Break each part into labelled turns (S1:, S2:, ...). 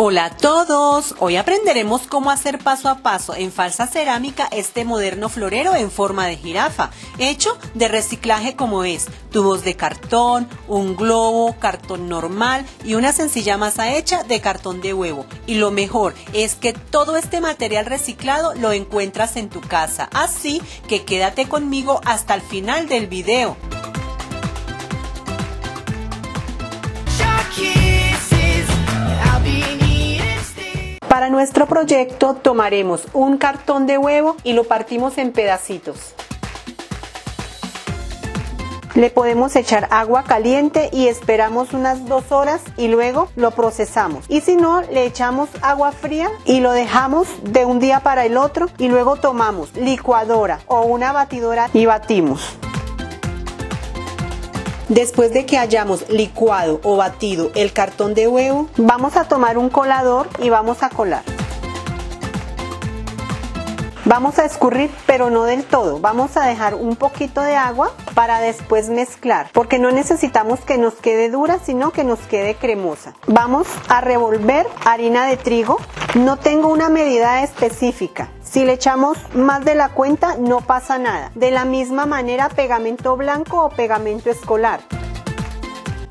S1: Hola a todos, hoy aprenderemos cómo hacer paso a paso en falsa cerámica este moderno florero en forma de jirafa, hecho de reciclaje como es, tubos de cartón, un globo, cartón normal y una sencilla masa hecha de cartón de huevo. Y lo mejor es que todo este material reciclado lo encuentras en tu casa, así que quédate conmigo hasta el final del video. Nuestro proyecto tomaremos un cartón de huevo y lo partimos en pedacitos. Le podemos echar agua caliente y esperamos unas dos horas y luego lo procesamos. Y si no, le echamos agua fría y lo dejamos de un día para el otro y luego tomamos licuadora o una batidora y batimos. Después de que hayamos licuado o batido el cartón de huevo, vamos a tomar un colador y vamos a colar. Vamos a escurrir, pero no del todo. Vamos a dejar un poquito de agua para después mezclar, porque no necesitamos que nos quede dura, sino que nos quede cremosa. Vamos a revolver harina de trigo. No tengo una medida específica. Si le echamos más de la cuenta no pasa nada. De la misma manera pegamento blanco o pegamento escolar.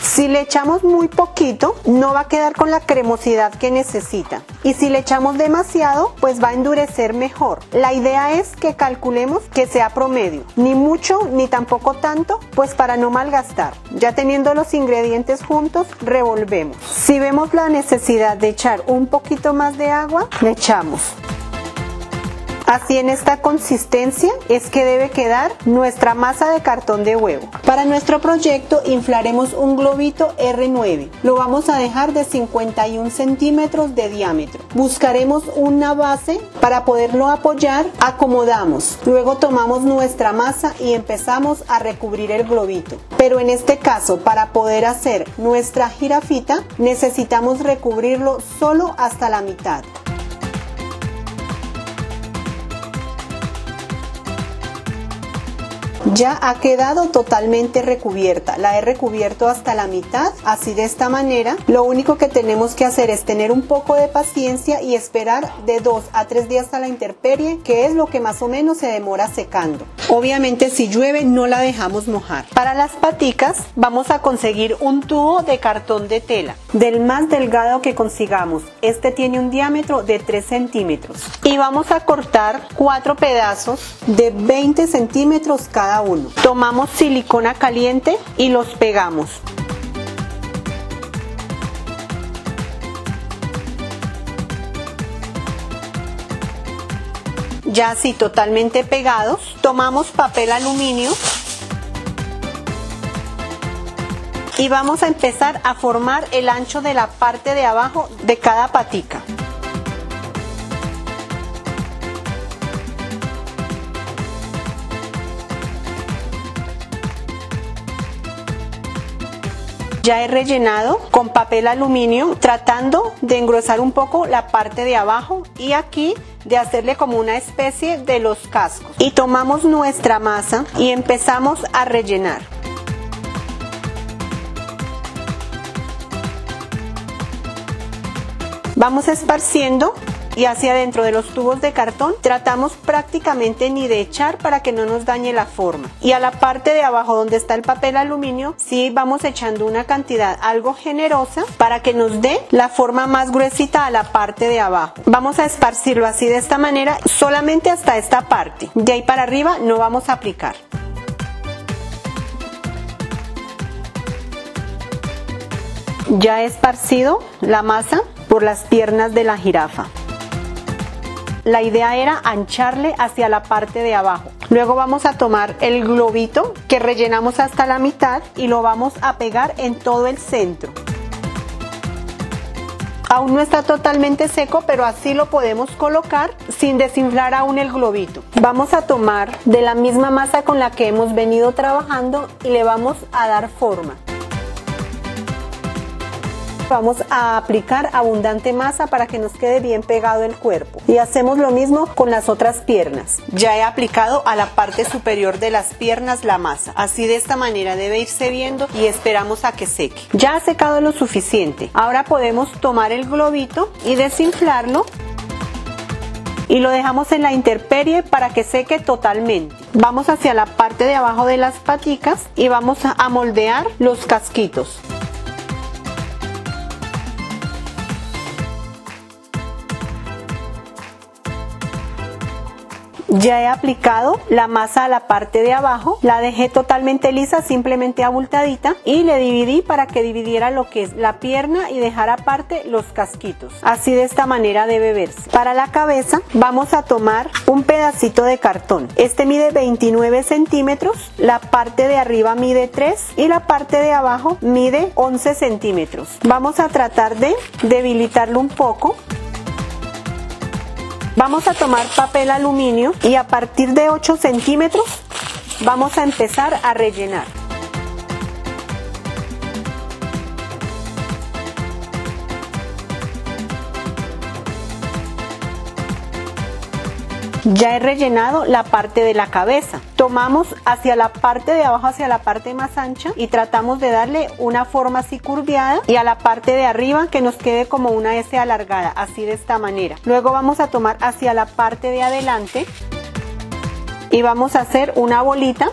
S1: Si le echamos muy poquito, no va a quedar con la cremosidad que necesita. Y si le echamos demasiado, pues va a endurecer mejor. La idea es que calculemos que sea promedio. Ni mucho ni tampoco tanto, pues para no malgastar. Ya teniendo los ingredientes juntos, revolvemos. Si vemos la necesidad de echar un poquito más de agua, le echamos. Así en esta consistencia es que debe quedar nuestra masa de cartón de huevo. Para nuestro proyecto inflaremos un globito R9. Lo vamos a dejar de 51 centímetros de diámetro. Buscaremos una base para poderlo apoyar. Acomodamos. Luego tomamos nuestra masa y empezamos a recubrir el globito. Pero en este caso, para poder hacer nuestra jirafita, necesitamos recubrirlo solo hasta la mitad. Ya ha quedado totalmente recubierta. La he recubierto hasta la mitad, así de esta manera. Lo único que tenemos que hacer es tener un poco de paciencia y esperar de 2 a 3 días a la intemperie, que es lo que más o menos se demora secando. Obviamente si llueve no la dejamos mojar. Para las paticas vamos a conseguir un tubo de cartón de tela, del más delgado que consigamos. Este tiene un diámetro de 3 centímetros. Y vamos a cortar cuatro pedazos de 20 centímetros cada uno. Tomamos silicona caliente y los pegamos. Ya así totalmente pegados, tomamos papel aluminio y vamos a empezar a formar el ancho de la parte de abajo de cada patica. Ya he rellenado con papel aluminio tratando de engrosar un poco la parte de abajo y aquí de hacerle como una especie de los cascos. Y tomamos nuestra masa y empezamos a rellenar. Vamos esparciendo y hacia adentro de los tubos de cartón tratamos prácticamente ni de echar para que no nos dañe la forma. Y a la parte de abajo donde está el papel aluminio, sí vamos echando una cantidad algo generosa para que nos dé la forma más gruesita a la parte de abajo. Vamos a esparcirlo así de esta manera solamente hasta esta parte. De ahí para arriba no vamos a aplicar. Ya he esparcido la masa por las piernas de la jirafa la idea era ancharle hacia la parte de abajo. Luego vamos a tomar el globito que rellenamos hasta la mitad y lo vamos a pegar en todo el centro. Aún no está totalmente seco, pero así lo podemos colocar sin desinflar aún el globito. Vamos a tomar de la misma masa con la que hemos venido trabajando y le vamos a dar forma. Vamos a aplicar abundante masa para que nos quede bien pegado el cuerpo. Y hacemos lo mismo con las otras piernas. Ya he aplicado a la parte superior de las piernas la masa. Así de esta manera debe irse viendo y esperamos a que seque. Ya ha secado lo suficiente. Ahora podemos tomar el globito y desinflarlo y lo dejamos en la intemperie para que seque totalmente. Vamos hacia la parte de abajo de las paticas y vamos a moldear los casquitos. Ya he aplicado la masa a la parte de abajo, la dejé totalmente lisa, simplemente abultadita y le dividí para que dividiera lo que es la pierna y dejar aparte los casquitos. Así de esta manera debe verse. Para la cabeza vamos a tomar un pedacito de cartón. Este mide 29 centímetros, la parte de arriba mide 3 y la parte de abajo mide 11 centímetros. Vamos a tratar de debilitarlo un poco Vamos a tomar papel aluminio y a partir de 8 centímetros vamos a empezar a rellenar. Ya he rellenado la parte de la cabeza. Tomamos hacia la parte de abajo, hacia la parte más ancha y tratamos de darle una forma así curviada y a la parte de arriba que nos quede como una S alargada, así de esta manera. Luego vamos a tomar hacia la parte de adelante y vamos a hacer una bolita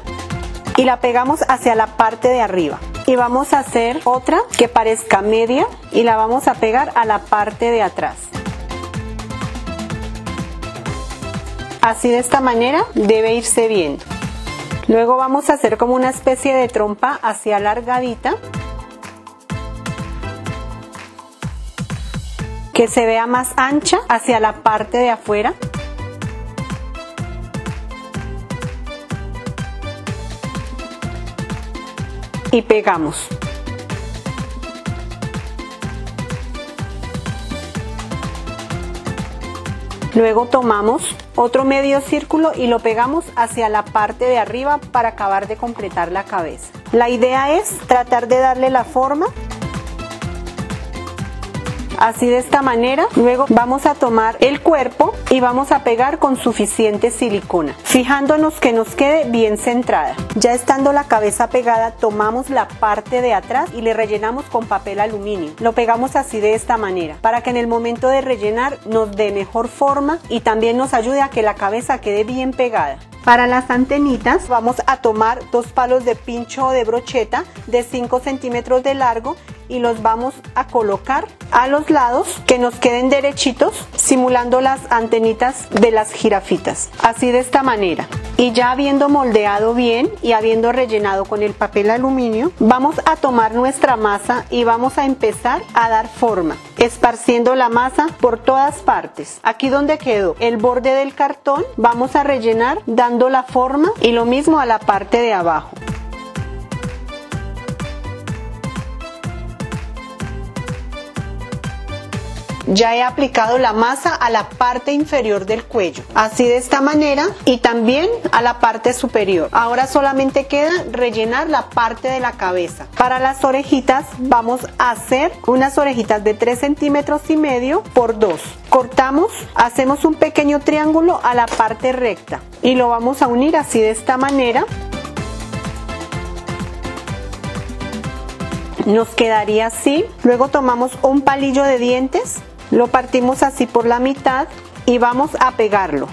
S1: y la pegamos hacia la parte de arriba. Y vamos a hacer otra que parezca media y la vamos a pegar a la parte de atrás. Así de esta manera debe irse viendo. Luego vamos a hacer como una especie de trompa hacia alargadita. Que se vea más ancha hacia la parte de afuera. Y pegamos. Luego tomamos otro medio círculo y lo pegamos hacia la parte de arriba para acabar de completar la cabeza. La idea es tratar de darle la forma así de esta manera. Luego vamos a tomar el cuerpo y vamos a pegar con suficiente silicona, fijándonos que nos quede bien centrada. Ya estando la cabeza pegada, tomamos la parte de atrás y le rellenamos con papel aluminio. Lo pegamos así de esta manera, para que en el momento de rellenar nos dé mejor forma y también nos ayude a que la cabeza quede bien pegada. Para las antenitas vamos a tomar dos palos de pincho de brocheta de 5 centímetros de largo y los vamos a colocar a los lados que nos queden derechitos simulando las antenitas de las jirafitas. Así de esta manera y ya habiendo moldeado bien y habiendo rellenado con el papel aluminio vamos a tomar nuestra masa y vamos a empezar a dar forma esparciendo la masa por todas partes. Aquí donde quedó el borde del cartón vamos a rellenar dando la forma y lo mismo a la parte de abajo ya he aplicado la masa a la parte inferior del cuello así de esta manera y también a la parte superior. Ahora solamente queda rellenar la parte de la cabeza. Para las orejitas vamos a hacer unas orejitas de 3 centímetros y medio por 2 cortamos hacemos un pequeño triángulo a la parte recta y lo vamos a unir así de esta manera. Nos quedaría así. Luego tomamos un palillo de dientes lo partimos así por la mitad y vamos a pegarlo.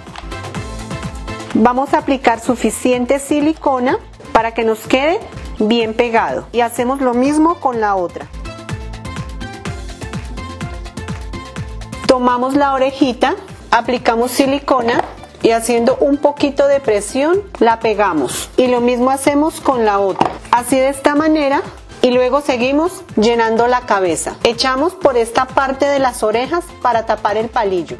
S1: Vamos a aplicar suficiente silicona para que nos quede bien pegado. Y hacemos lo mismo con la otra. Tomamos la orejita, aplicamos silicona y haciendo un poquito de presión la pegamos. Y lo mismo hacemos con la otra. Así de esta manera y luego seguimos llenando la cabeza. Echamos por esta parte de las orejas para tapar el palillo.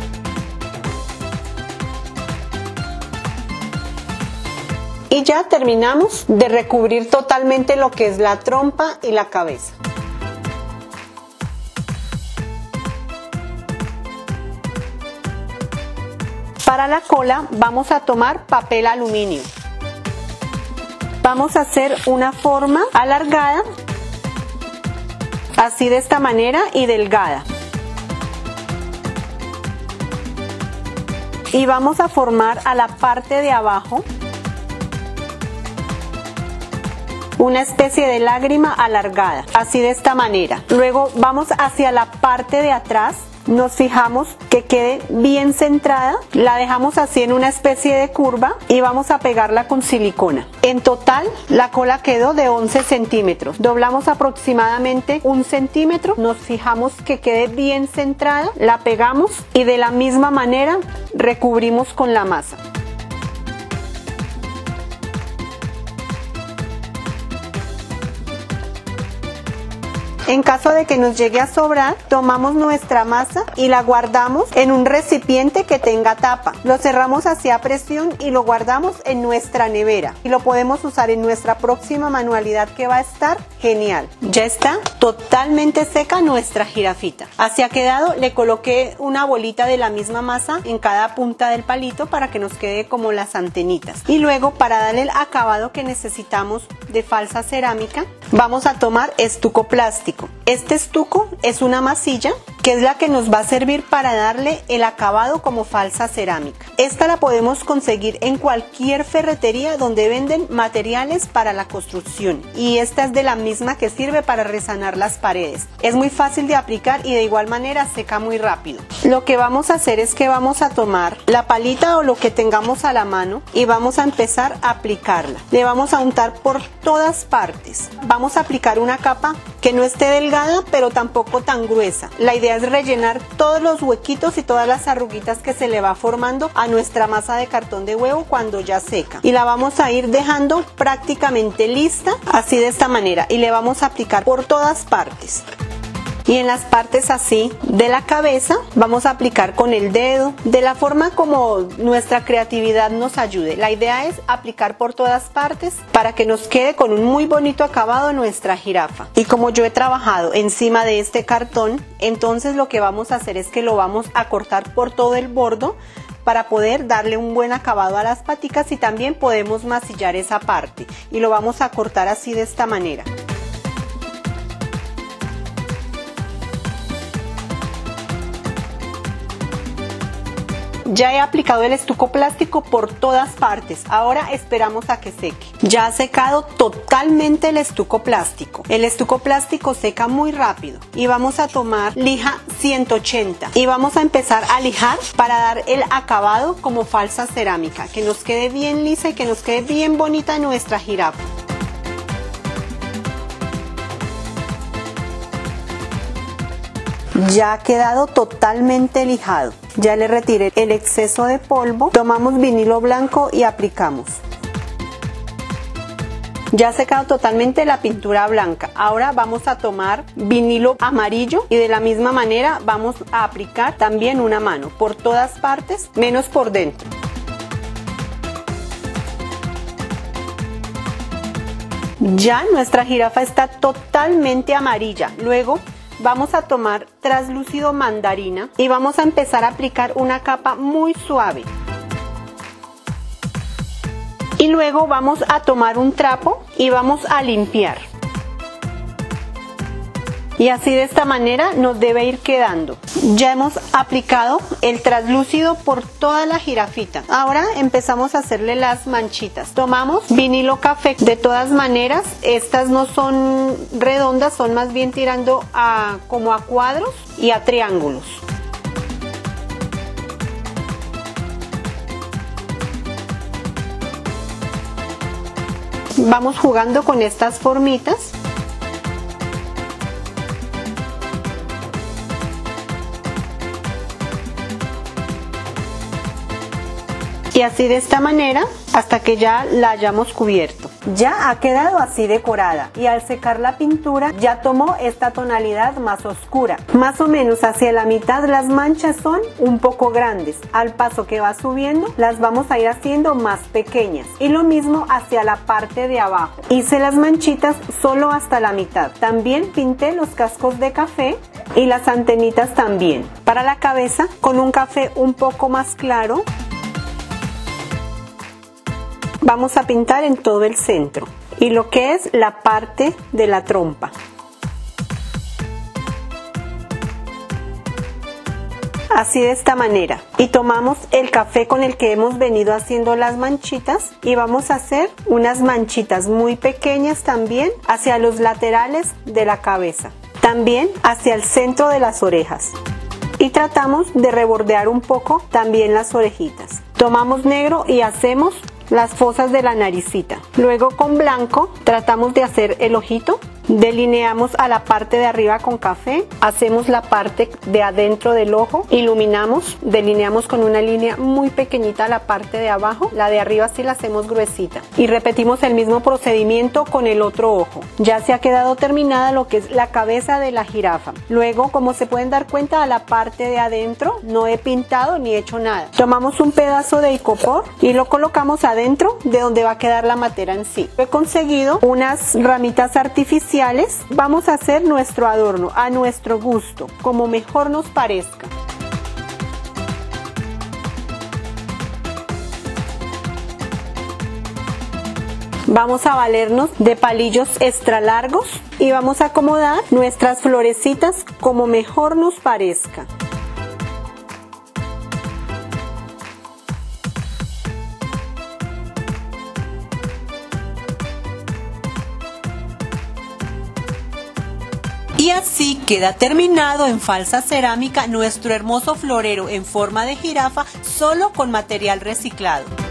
S1: Y ya terminamos de recubrir totalmente lo que es la trompa y la cabeza. Para la cola vamos a tomar papel aluminio. Vamos a hacer una forma alargada así de esta manera y delgada. Y vamos a formar a la parte de abajo una especie de lágrima alargada, así de esta manera. Luego vamos hacia la parte de atrás nos fijamos que quede bien centrada, la dejamos así en una especie de curva y vamos a pegarla con silicona. En total la cola quedó de 11 centímetros, doblamos aproximadamente un centímetro, nos fijamos que quede bien centrada, la pegamos y de la misma manera recubrimos con la masa. En caso de que nos llegue a sobrar, tomamos nuestra masa y la guardamos en un recipiente que tenga tapa. Lo cerramos hacia presión y lo guardamos en nuestra nevera. Y lo podemos usar en nuestra próxima manualidad que va a estar genial. Ya está totalmente seca nuestra jirafita. Así ha quedado, le coloqué una bolita de la misma masa en cada punta del palito para que nos quede como las antenitas. Y luego para darle el acabado que necesitamos de falsa cerámica, vamos a tomar estuco plástico este estuco es una masilla que es la que nos va a servir para darle el acabado como falsa cerámica. Esta la podemos conseguir en cualquier ferretería donde venden materiales para la construcción y esta es de la misma que sirve para resanar las paredes. Es muy fácil de aplicar y de igual manera seca muy rápido. Lo que vamos a hacer es que vamos a tomar la palita o lo que tengamos a la mano y vamos a empezar a aplicarla. Le vamos a untar por todas partes. Vamos a aplicar una capa que no esté delgada pero tampoco tan gruesa. La idea es rellenar todos los huequitos y todas las arruguitas que se le va formando a nuestra masa de cartón de huevo cuando ya seca. Y la vamos a ir dejando prácticamente lista así de esta manera y le vamos a aplicar por todas partes y en las partes así de la cabeza vamos a aplicar con el dedo de la forma como nuestra creatividad nos ayude. La idea es aplicar por todas partes para que nos quede con un muy bonito acabado nuestra jirafa. Y como yo he trabajado encima de este cartón, entonces lo que vamos a hacer es que lo vamos a cortar por todo el bordo para poder darle un buen acabado a las paticas y también podemos masillar esa parte y lo vamos a cortar así de esta manera. Ya he aplicado el estuco plástico por todas partes. Ahora esperamos a que seque. Ya ha secado totalmente el estuco plástico. El estuco plástico seca muy rápido. Y vamos a tomar lija 180. Y vamos a empezar a lijar para dar el acabado como falsa cerámica. Que nos quede bien lisa y que nos quede bien bonita nuestra jirafa. Ya ha quedado totalmente lijado. Ya le retiré el exceso de polvo, tomamos vinilo blanco y aplicamos. Ya ha secado totalmente la pintura blanca. Ahora vamos a tomar vinilo amarillo y de la misma manera vamos a aplicar también una mano por todas partes, menos por dentro. Ya nuestra jirafa está totalmente amarilla. Luego vamos a tomar traslúcido mandarina y vamos a empezar a aplicar una capa muy suave. Y luego vamos a tomar un trapo y vamos a limpiar y así de esta manera nos debe ir quedando. Ya hemos aplicado el traslúcido por toda la jirafita. Ahora empezamos a hacerle las manchitas. Tomamos vinilo café. De todas maneras, estas no son redondas, son más bien tirando a como a cuadros y a triángulos. Vamos jugando con estas formitas y así de esta manera hasta que ya la hayamos cubierto. Ya ha quedado así decorada y al secar la pintura ya tomó esta tonalidad más oscura. Más o menos hacia la mitad las manchas son un poco grandes. Al paso que va subiendo las vamos a ir haciendo más pequeñas. Y lo mismo hacia la parte de abajo. Hice las manchitas solo hasta la mitad. También pinté los cascos de café y las antenitas también. Para la cabeza con un café un poco más claro Vamos a pintar en todo el centro y lo que es la parte de la trompa. así de esta manera. Y tomamos el café con el que hemos venido haciendo las manchitas y vamos a hacer unas manchitas muy pequeñas también hacia los laterales de la cabeza también hacia el centro de las orejas. Y tratamos de rebordear un poco también las orejitas. Tomamos negro y hacemos las fosas de la naricita. Luego con blanco tratamos de hacer el ojito Delineamos a la parte de arriba con café, hacemos la parte de adentro del ojo, iluminamos, delineamos con una línea muy pequeñita la parte de abajo, la de arriba sí la hacemos gruesita y repetimos el mismo procedimiento con el otro ojo. Ya se ha quedado terminada lo que es la cabeza de la jirafa. Luego, como se pueden dar cuenta, a la parte de adentro no he pintado ni hecho nada. Tomamos un pedazo de icopor y lo colocamos adentro de donde va a quedar la matera en sí. He conseguido unas ramitas artificiales vamos a hacer nuestro adorno a nuestro gusto, como mejor nos parezca. Vamos a valernos de palillos extra largos y vamos a acomodar nuestras florecitas como mejor nos parezca.
S2: Así queda terminado en falsa cerámica nuestro hermoso florero en forma de jirafa solo con material reciclado.